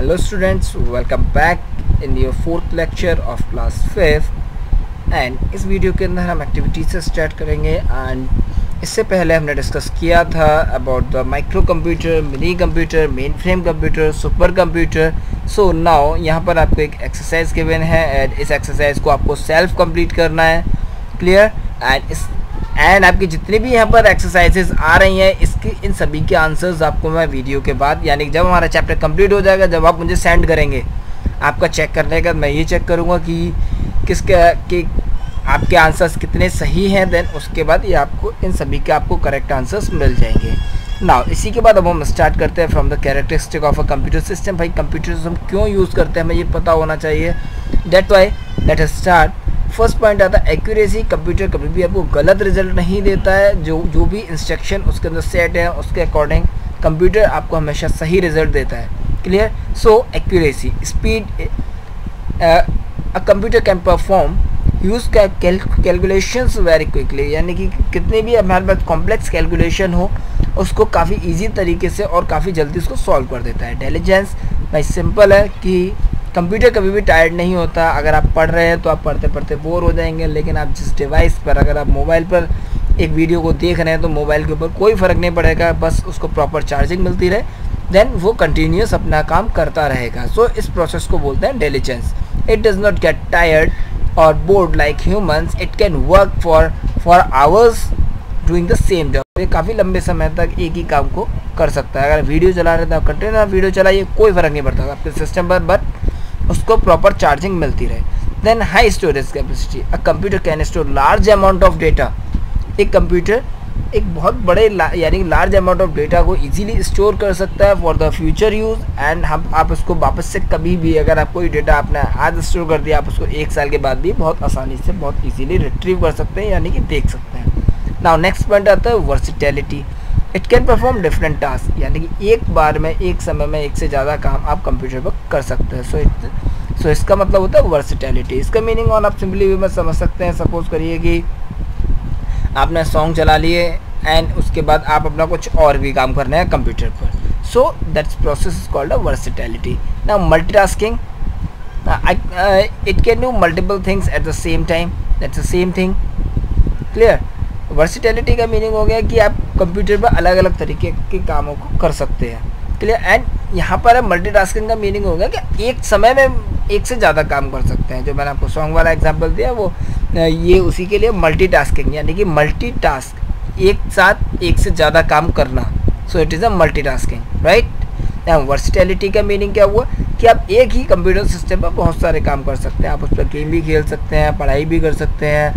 hello, students. Welcome back in your fourth lecture of class fifth. And इस video के अंदर हम activity से स्टार्ट करेंगे। एंड इससे पहले हमने डिस्कस किया था about the micro computer mini computer main frame computer super computer so now यहाँ पर आपको एक एक्सरसाइज गिवन है। एंड इस एक्सरसाइज को आपको सेल्फ कंप्लीट करना है। क्लियर एंड इस एंड आपकी जितनी भी यहाँ पर एक्सरसाइजेज आ रही हैं, इसकी, इन सभी के आंसर्स आपको मैं वीडियो के बाद, यानी जब हमारा चैप्टर कंप्लीट हो जाएगा, जब आप मुझे सेंड करेंगे, आपका चेक करने का, मैं ये चेक करूँगा कि किसके कि आपके आंसर्स कितने सही हैं देन उसके बाद ये आपको, इन सभी के आपको करेक्ट आंसर्स मिल जाएँगे। नाउ इसी के बाद अब हम स्टार्ट करते हैं from the characteristic of a computer system भाई कंप्यूटर सिस्टम क्यों यूज़ करते हैं, हमें ये पता होना चाहिए। That why let start first point आता है एक्यूरेसी कंप्यूटर कभी भी आपको गलत रिज़ल्ट नहीं देता है, जो जो भी इंस्ट्रक्शन उसके अंदर सेट है, उसके अकॉर्डिंग कंप्यूटर आपको हमेशा सही रिज़ल्ट देता है। Clear so accuracy speed a computer can perform use calculations very quickly यानी कि कितने भी हमारे पास कॉम्प्लेक्स कैलकुलेशन हो, उसको काफ़ी इजी तरीके से और काफ़ी जल्दी उसको सॉल्व कर देता है। इंटेलिजेंस भाई सिंपल है कि कंप्यूटर कभी भी टायर्ड नहीं होता। अगर आप पढ़ रहे हैं तो आप पढ़ते पढ़ते बोर हो जाएँगे लेकिन आप जिस डिवाइस पर अगर आप मोबाइल पर एक वीडियो को देख रहे हैं तो मोबाइल के ऊपर कोई फ़र्क नहीं पड़ेगा बस उसको प्रॉपर चार्जिंग मिलती रहे देन वो कंटिन्यूस अपना काम करता रहेगा। सो so, इस प्रोसेस को बोलते हैं intelligence it does not get tired और bored like humans it can work for for hours doing the same job ये काफ़ी लंबे समय तक एक ही काम को कर सकता है। अगर वीडियो चला रहे तो आप कंटिन्यू वीडियो चलाइए कोई फ़र्क नहीं पड़ता। आपके सिस्टम पर बट उसको प्रॉपर चार्जिंग मिलती रहे। Then high storage capacity a computer can store large amount of data एक कंप्यूटर एक बहुत बड़े यानी लार्ज अमाउंट ऑफ़ डेटा को इजीली स्टोर कर सकता है for the future use and हम, आप उसको वापस से कभी भी अगर आप कोई डेटा आपने आज स्टोर कर दिया, आप उसको एक साल के बाद भी बहुत आसानी से, बहुत इजीली रिट्रीव कर सकते हैं, यानी कि देख सकते हैं। नाउ नेक्स्ट पॉइंट आता है versatility it can perform different task यानी कि एक बार में एक समय में एक से ज़्यादा काम आप कंप्यूटर पर कर सकते हैं। सो so, सो इसका मतलब होता है वर्सिटैलिटी इसका मीनिंग और आप सिंपली भी में समझ सकते हैं। सपोज़ करिए कि आपने सॉन्ग चला लिए एंड उसके बाद आप अपना कुछ और भी काम करना है कंप्यूटर पर। So that's process is called a versatility ना multitasking it can do multiple things at the same time that's the same thing clear versatility का मीनिंग हो गया कि आप कंप्यूटर पर अलग अलग तरीके के कामों को कर सकते हैं। क्लियर एंड यहाँ पर मल्टीटास्किंग का मीनिंग हो गया कि एक समय में एक से ज़्यादा काम कर सकते हैं। जो मैंने आपको सॉन्ग वाला एग्ज़ाम्पल दिया, वो ये उसी के लिए मल्टीटास्किंग यानी कि मल्टीटास्क एक साथ एक से ज़्यादा काम करना। So it is a multitasking right versatility का मीनिंग क्या हुआ? कि आप एक ही कंप्यूटर सिस्टम पर बहुत सारे काम कर सकते हैं। आप उस पर गेम भी खेल सकते हैं, पढ़ाई भी कर सकते हैं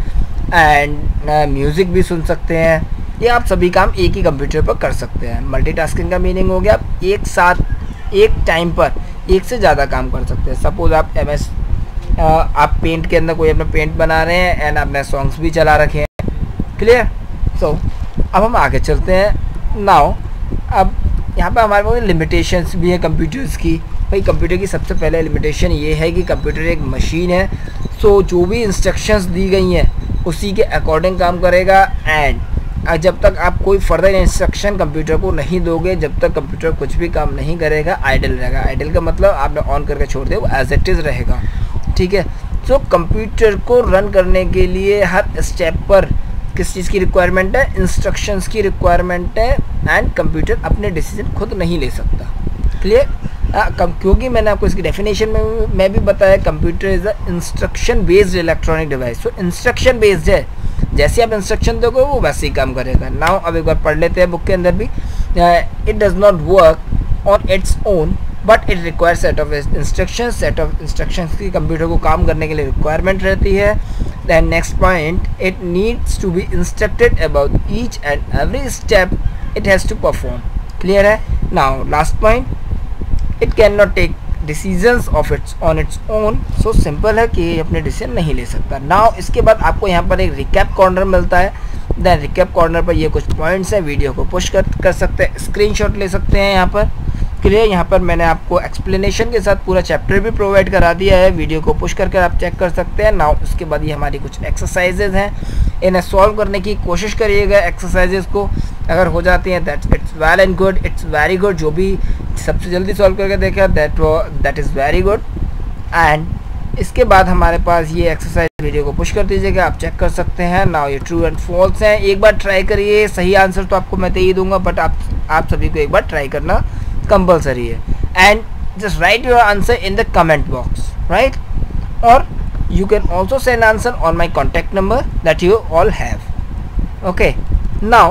एंड म्यूज़िक भी सुन सकते हैं। ये आप सभी काम एक ही कंप्यूटर पर कर सकते हैं। मल्टीटास्किंग का मीनिंग हो गया आप एक साथ एक टाइम पर एक से ज़्यादा काम कर सकते हैं। सपोज़ आप एम एस आप पेंट के अंदर कोई अपना पेंट बना रहे हैं एंड आपने सॉन्ग्स भी चला रखे हैं। क्लियर सो so, अब हम आगे चलते हैं। नाउ अब यहाँ पर हमारे पास लिमिटेशंस भी हैं कंप्यूटर्स की। भाई कंप्यूटर की सबसे पहले लिमिटेशन ये है कि कंप्यूटर एक मशीन है। सो so, जो भी इंस्ट्रक्शंस दी गई हैं उसी के अकॉर्डिंग काम करेगा एंड जब तक आप कोई फर्दर इंस्ट्रक्शन कंप्यूटर को नहीं दोगे, जब तक कंप्यूटर कुछ भी काम नहीं करेगा आइडल रहेगा। आइडल का मतलब आपने ऑन करके छोड़ दिया, वो एज इट इज़ रहेगा। ठीक है? तो कंप्यूटर को रन करने के लिए हर स्टेप पर किस चीज़ की रिक्वायरमेंट है? इंस्ट्रक्शंस की रिक्वायरमेंट है एंड कंप्यूटर अपने डिसीज़न खुद नहीं ले सकता। क्लियर क्योंकि मैंने आपको इसकी डेफिनेशन में, मैं भी बताया computer is a instruction based electronic device तो इंस्ट्रक्शन बेस्ड है। जैसे आप इंस्ट्रक्शन दोगे, वो वैसे ही काम करेगा। नाउ अब एक बार पढ़ लेते हैं बुक के अंदर भी। It does not work on its own but it require set of instruction set of instruction की कंप्यूटर को काम करने के लिए रिक्वायरमेंट रहती है। Then next point it needs to be instructed about each and every step it has to perform clear है? Now last point it can not take decisions of its on its own so simple है कि ये अपने decision नहीं ले सकता। Now इसके बाद आपको यहाँ पर एक रिकैप कॉर्नर मिलता है। देन रिकैप कॉर्नर पर ये कुछ पॉइंट्स हैं। वीडियो को पुश कर कर सकते हैं। स्क्रीनशॉट ले सकते हैं यहाँ पर। क्लियर यहाँ पर मैंने आपको एक्सप्लेनेशन के साथ पूरा चैप्टर भी प्रोवाइड करा दिया है। वीडियो को पुश करके आप चेक कर सकते हैं। नाउ उसके बाद ये हमारी कुछ एक्सरसाइजेज हैं। इन्हें सॉल्व करने की कोशिश करिएगा एक्सरसाइजेज को। अगर हो जाती हैं that's it's well and good it's very good जो भी सबसे जल्दी सॉल्व करके देखा that that is very good and इसके बाद हमारे पास ये एक्सरसाइज वीडियो को पुश कर दीजिएगा, आप चेक कर सकते हैं। नाउ ये ट्रू एंड फॉल्स हैं। एक बार ट्राई करिए, सही आंसर तो आपको मैं दे ही दूँगा बट आप आप सभी को एक बार ट्राई करना कंपलसरी है। And just write your answer in the comment box right और you can also send answer on my contact number that you all have okay now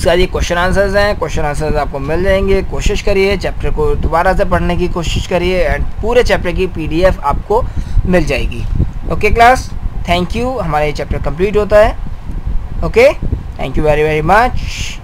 इसका ये क्वेश्चन आंसर्स हैं। क्वेश्चन आंसर्स आपको मिल जाएँगे। कोशिश करिए चैप्टर को दोबारा से पढ़ने की कोशिश करिए एंड पूरे चैप्टर की पीडीएफ आपको मिल जाएगी। ओके क्लास थैंक यू हमारा ये चैप्टर कंप्लीट होता है। Okay thank you very very much